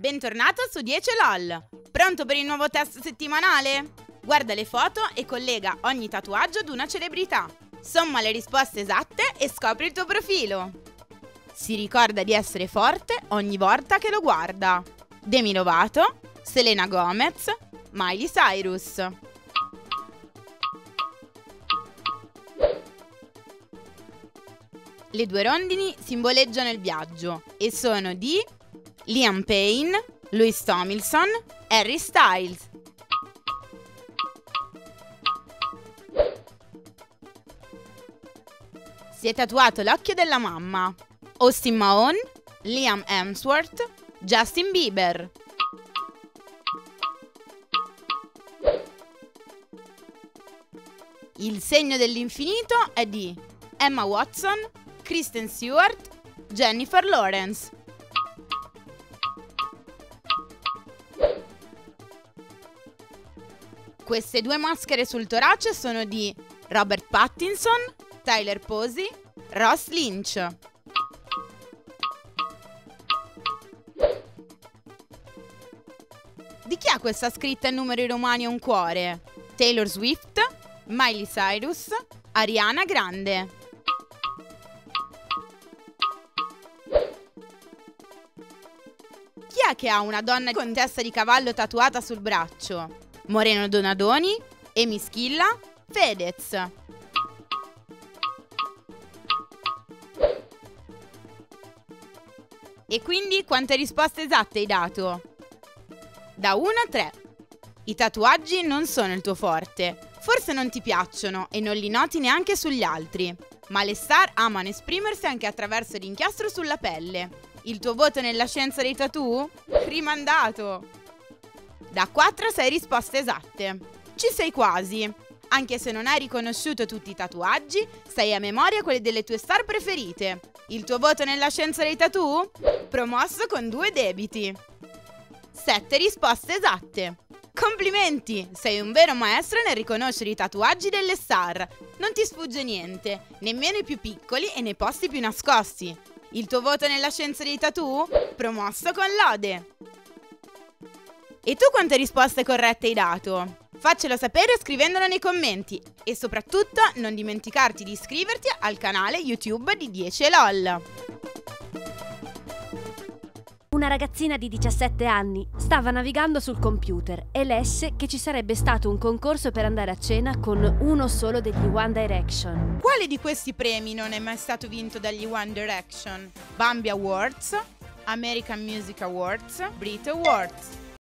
Bentornato su 10 LOL! Pronto per il nuovo test settimanale? Guarda le foto e collega ogni tatuaggio ad una celebrità. Somma le risposte esatte e scopri il tuo profilo. Si ricorda di essere forte ogni volta che lo guarda. Demi Lovato, Selena Gomez, Miley Cyrus. Le due rondini simboleggiano il viaggio e sono di Liam Payne, Louis Tomlinson, Harry Styles. Si è tatuato l'occhio della mamma. Austin Mahone, Liam Hemsworth, Justin Bieber. Il segno dell'infinito è di Emma Watson, Kristen Stewart, Jennifer Lawrence. Queste due maschere sul torace sono di Robert Pattinson, Tyler Posey, Ross Lynch. Di chi ha questa scritta in numeri romani e un cuore? Taylor Swift, Miley Cyrus, Ariana Grande. Chi è che ha una donna con testa di cavallo tatuata sul braccio? Moreno Donadoni, Emi Schilla, Fedez. E quindi quante risposte esatte hai dato? Da 1 a 3. I tatuaggi non sono il tuo forte. Forse non ti piacciono e non li noti neanche sugli altri. Ma le star amano esprimersi anche attraverso l'inchiostro sulla pelle. Il tuo voto nella scienza dei tattoo? Rimandato! Da 4 a 6 risposte esatte. Ci sei quasi. Anche se non hai riconosciuto tutti i tatuaggi, sai a memoria quelle delle tue star preferite. Il tuo voto nella scienza dei tattoo? Promosso con due debiti. 7 risposte esatte. Complimenti! Sei un vero maestro nel riconoscere i tatuaggi delle star. Non ti sfugge niente, nemmeno i più piccoli e nei posti più nascosti. Il tuo voto nella scienza dei tattoo? Promosso con lode. E tu quante risposte corrette hai dato? Faccelo sapere scrivendolo nei commenti e soprattutto non dimenticarti di iscriverti al canale YouTube di 10 LOL. Una ragazzina di 17 anni stava navigando sul computer e lesse che ci sarebbe stato un concorso per andare a cena con uno solo degli One Direction. Quale di questi premi non è mai stato vinto dagli One Direction? Bambi Awards, American Music Awards, Brit Awards.